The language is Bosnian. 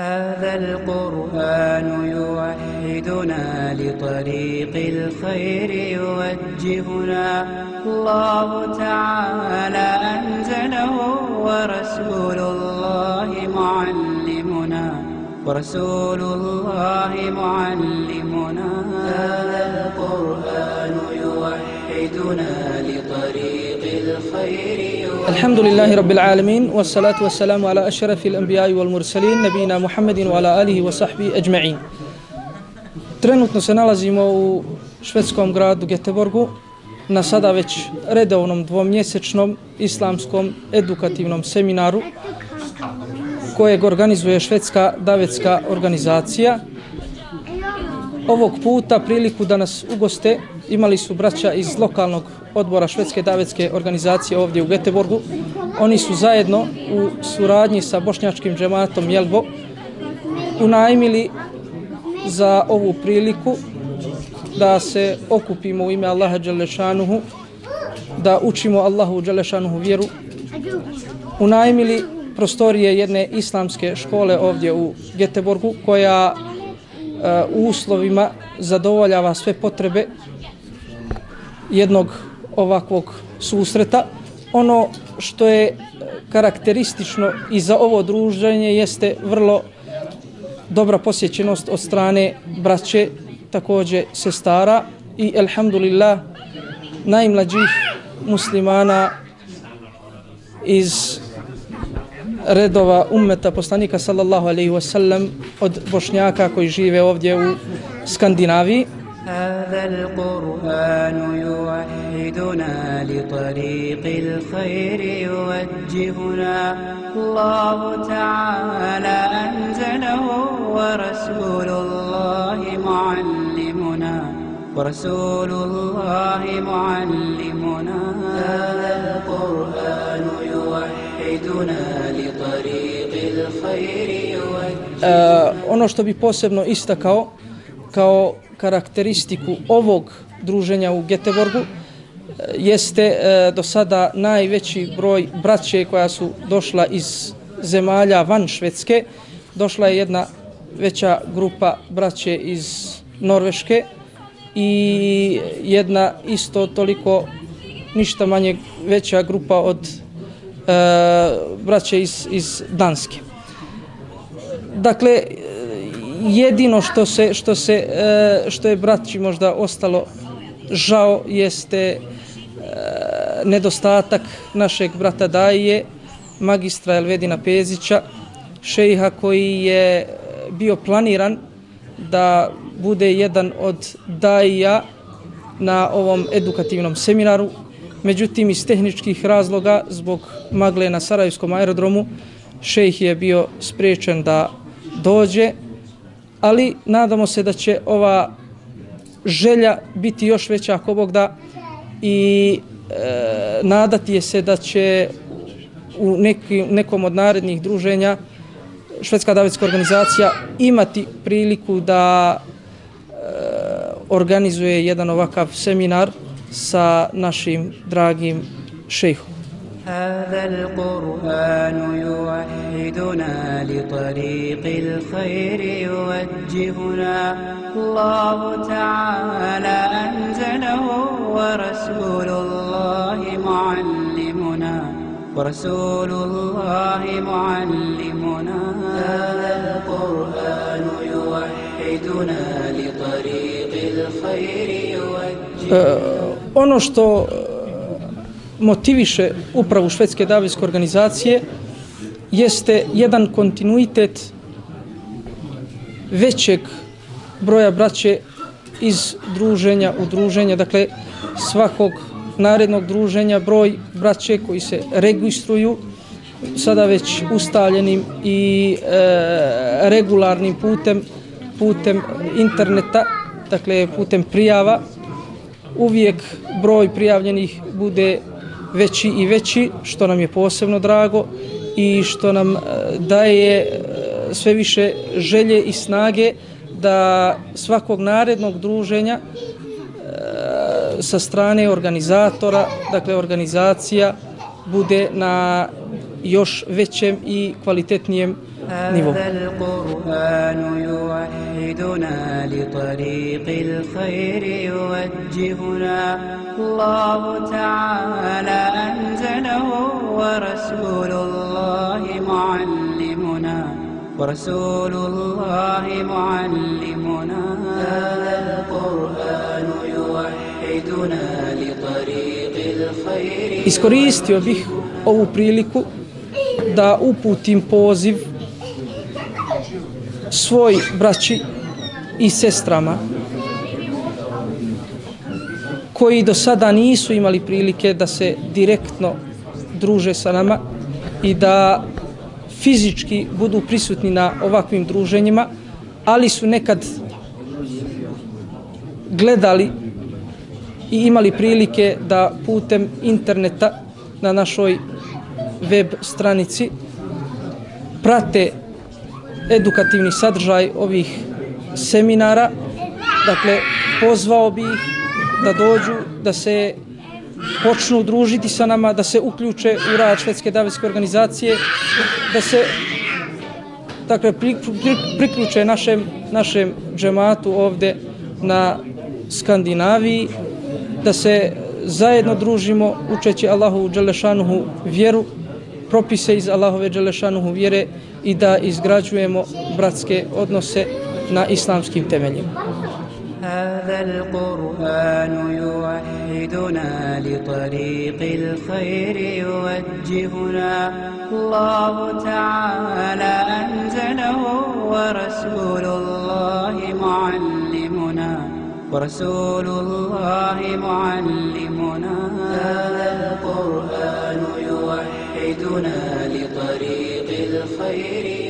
هذا القرآن يوحدنا لطريق الخير يوجهنا. الله تعالى أنزله ورسول الله معلمنا. ورسول الله معلمنا. هذا القرآن يوحدنا لطريق الحمد لله رب العالمين والصلاة والسلام على أشرف الأنبياء والمرسلين نبينا محمد وعلى آله وصحبه أجمعين Trenutno se nalazimo u švedskom gradu Göteborgu na sada već redovnom dvomjesečnom islamskom edukativnom seminaru kojeg organizuje švedska davetska organizacija. Ovog puta priliku da nas ugoste imali su braća iz lokalnog odbora švedske davetske organizacije ovdje u Göteborgu. Oni su zajedno u suradnji sa bošnjačkim džematom Jelbo unajmili za ovu priliku da se okupimo u ime Allaha Đelešanuhu, da učimo Allahu Đelešanuhu vjeru. Unajmili prostorije jedne islamske škole ovdje u Göteborgu koja e, u uslovima zadovoljava sve potrebe jednog ovakvog susreta. Ono što je e, karakteristično i za ovo druženje jeste vrlo dobra posjećenost od strane braće, takođe sestara i elhamdulillah najmlađih muslimana iz redova ummeta poslanika sallallahu alaihi wasallam od bošnjaka koji žive ovdje u Skandinaviji. هذا القرآن يوحدنا لطريق الخير يوجهنا الله تعالى أنزله ورسول الله معلمنا ورسول الله معلمنا هذا القرآن يوحدنا لطريق الخير يوجهنا Uh, ono što bi posebno istakao kao karakteristiku ovog druženja u Geteborgu e, jeste e, do sada najveći broj braće koja su došla iz zemalja van Švedske. Došla je jedna veća grupa braće iz Norveške i jedna isto toliko ništa manje veća grupa od e, braće iz, iz Danske. Dakle, jedino što se što se e, što je braći možda ostalo žao jeste e, nedostatak našeg brata Daje magistra Elvedina Pezića šejha koji je bio planiran da bude jedan od daija na ovom edukativnom seminaru. Međutim iz tehničkih razloga zbog magle na Sarajevskom aerodromu šejh je bio spriječen da dođe ali nadamo se da će ova želja biti još veća ako Bog da i e, nadati je se da će u neki, nekom od narednih druženja Švedska davetska organizacija imati priliku da e, organizuje jedan ovakav seminar sa našim dragim šejhom. هذا القرآن يوحدنا لطريق الخير يوجهنا. الله تعالى أنزله ورسول الله معلمنا. ورسول الله معلمنا. هذا القرآن يوحدنا لطريق الخير يوجهنا. Motiviše upravu švedske davijske organizacije jeste jedan kontinuitet većeg broja braće iz druženja u druženje, dakle svakog narednog druženja broj braće koji se registruju sada već ustavljenim i e, regularnim putem putem interneta, dakle putem prijava. Uvijek broj prijavljenih bude veći i veći, što nam je posebno drago i što nam e, daje e, sve više želje i snage da svakog narednog druženja e, sa strane organizatora, dakle organizacija, bude na još većem i kvalitetnijem nivo. هذا القرآن يوحدنا لطريق الخير يوجهنا الله تعالى أنزله ورسول الله معلمنا ورسول الله معلمنا هذا القرآن يوحدنا لطريق الخير Iskoristio bih ovu priliku da uputim poziv svoj braći i sestrama koji do sada nisu imali prilike da se direktno druže sa nama i da fizički budu prisutni na ovakvim druženjima, ali su nekad gledali i imali prilike da putem interneta na našoj web stranici prate edukativni sadržaj ovih seminara. Dakle, pozvao bi ih da dođu, da se počnu družiti sa nama, da se uključe u rad švedske davetske organizacije, da se dakle, pri, pri, priključe našem, našem džematu ovde na Skandinaviji, da se zajedno družimo učeći Allahu Đelešanuhu vjeru, propise iz Allahove Đelešanuhu vjere i da izgrađujemo bratske odnose na islamskim temeljima. هذا القرآن يوحدنا لطريق الخير يوجهنا الله تعالى أنزله ورسول الله معلمنا ورسول الله معلمنا هذا لطريق الخير.